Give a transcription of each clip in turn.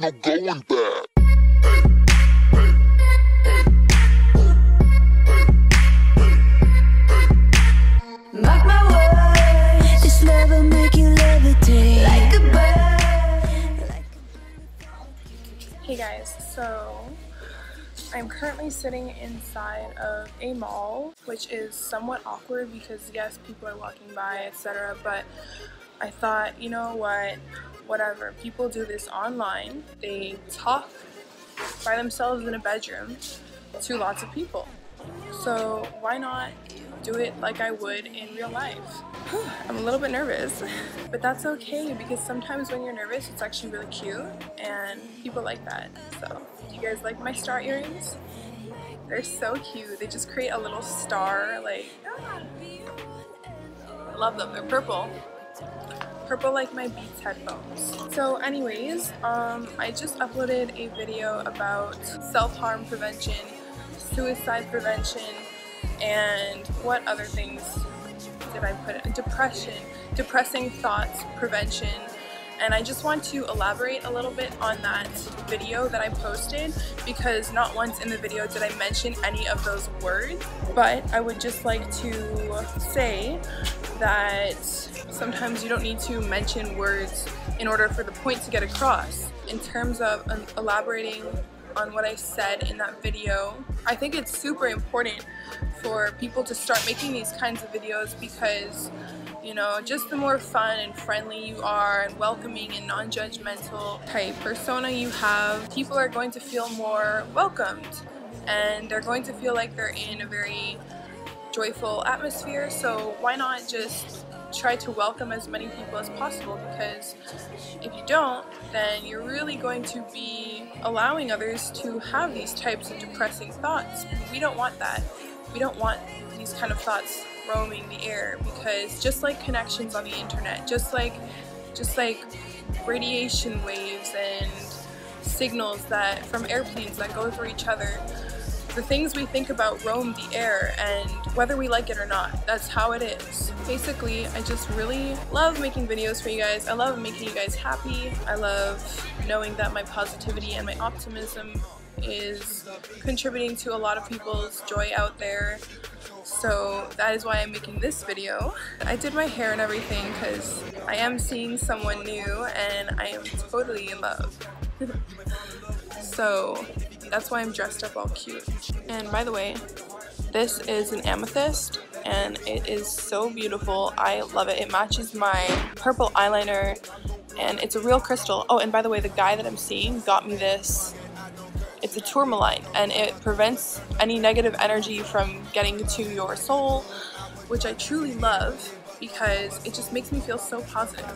no going back. Hey guys, so I'm currently sitting inside of a mall, which is somewhat awkward because yes, people are walking by, etc. But I thought, you know what, whatever. People do this online. They talk by themselves in a bedroom to lots of people. So why not do it like I would in real life? I'm a little bit nervous, but that's okay because sometimes when you're nervous, it's actually really cute and people like that. So, you guys like my star earrings? They're so cute. They just create a little star, like, I love them. They're purple. Purple like my Beats headphones. So anyways, um, I just uploaded a video about self-harm prevention, suicide prevention, and what other things did I put it? Depression, depressing thoughts prevention. And I just want to elaborate a little bit on that video that I posted because not once in the video did I mention any of those words. But I would just like to say that sometimes you don't need to mention words in order for the point to get across. In terms of um, elaborating on what I said in that video, I think it's super important for people to start making these kinds of videos because you know just the more fun and friendly you are and welcoming and non-judgmental type persona you have people are going to feel more welcomed and they're going to feel like they're in a very joyful atmosphere so why not just try to welcome as many people as possible? Because if you don't then you're really going to be allowing others to have these types of depressing thoughts. We don't want that. We don't want these kind of thoughts roaming the air because just like connections on the internet, just like just like radiation waves and signals that from airplanes that go through each other, the things we think about roam the air and whether we like it or not, that's how it is. Basically, I just really love making videos for you guys. I love making you guys happy. I love knowing that my positivity and my optimism is contributing to a lot of people's joy out there. So that is why I'm making this video. I did my hair and everything because I am seeing someone new and I am totally in love. so that's why I'm dressed up all cute. And by the way, this is an amethyst and it is so beautiful. I love it. It matches my purple eyeliner and it's a real crystal. Oh, and by the way, the guy that I'm seeing got me this it's a tourmaline and it prevents any negative energy from getting to your soul, which I truly love because it just makes me feel so positive.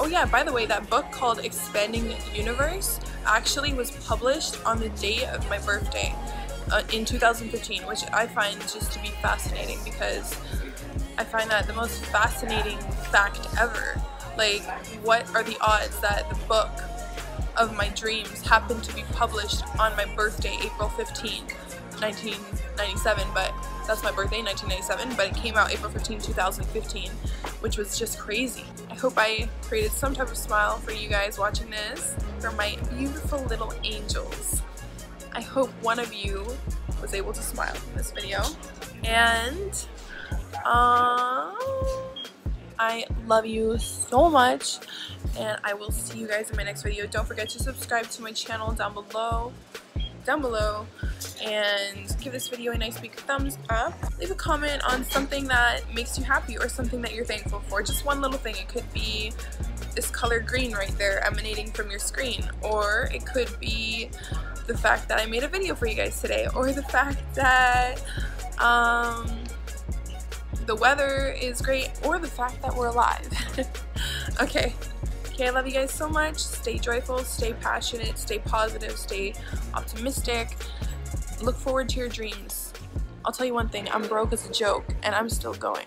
Oh yeah, by the way, that book called Expanding Universe actually was published on the day of my birthday uh, in 2015, which I find just to be fascinating because I find that the most fascinating fact ever. Like, what are the odds that the book of my dreams happened to be published on my birthday, April 15, 1997, but that's my birthday, 1997, but it came out April 15, 2015, which was just crazy. I hope I created some type of smile for you guys watching this, for my beautiful little angels. I hope one of you was able to smile from this video. And, um, I love you so much and I will see you guys in my next video. Don't forget to subscribe to my channel down below down below and give this video a nice big thumbs up. Leave a comment on something that makes you happy or something that you're thankful for. Just one little thing. It could be this color green right there emanating from your screen or it could be the fact that I made a video for you guys today or the fact that um, the weather is great or the fact that we're alive. okay. Okay, I love you guys so much. Stay joyful, stay passionate, stay positive, stay optimistic. Look forward to your dreams. I'll tell you one thing, I'm broke as a joke and I'm still going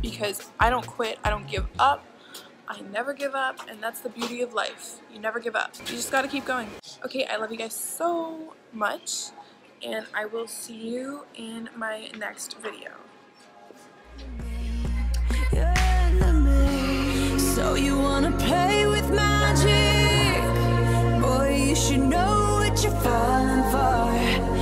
because I don't quit, I don't give up. I never give up and that's the beauty of life. You never give up. You just gotta keep going. Okay, I love you guys so much and I will see you in my next video. you wanna play with magic. Boy, you should know what you're falling for.